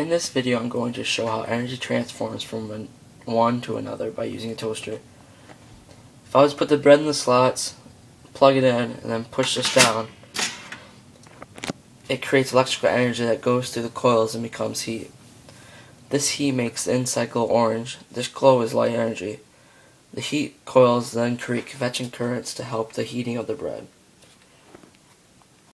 In this video I'm going to show how energy transforms from one to another by using a toaster. If I was to put the bread in the slots, plug it in, and then push this down, it creates electrical energy that goes through the coils and becomes heat. This heat makes the inside glow orange. This glow is light energy. The heat coils then create convection currents to help the heating of the bread.